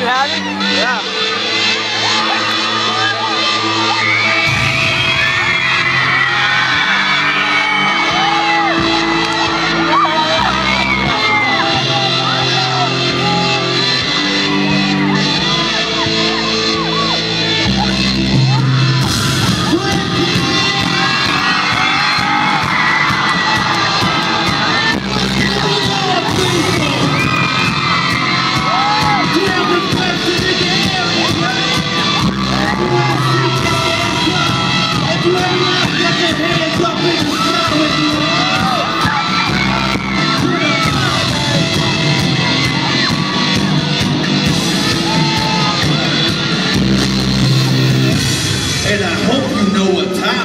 Yeah.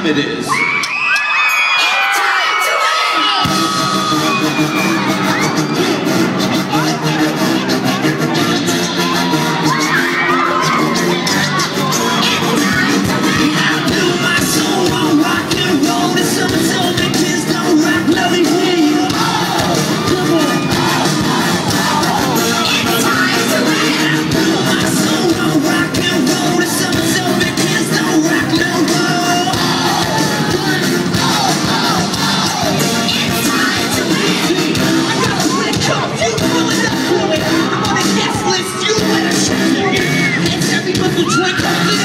Time it is. Drink